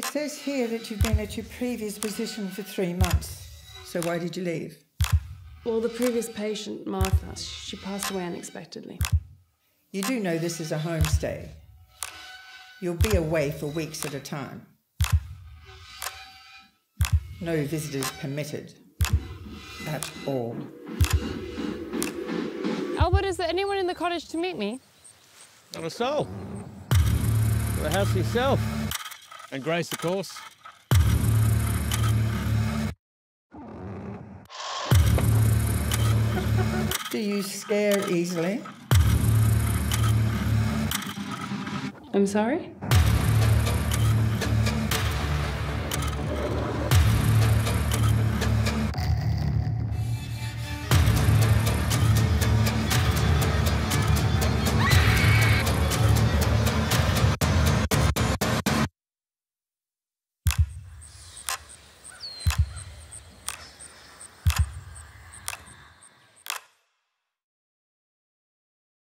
It says here that you've been at your previous position for three months. So why did you leave? Well, the previous patient, Martha, she passed away unexpectedly. You do know this is a homestay. You'll be away for weeks at a time. No visitors permitted. At all. Albert, is there anyone in the cottage to meet me? Not a soul. The house yourself. And Grace, of course. Do you scare easily? I'm sorry?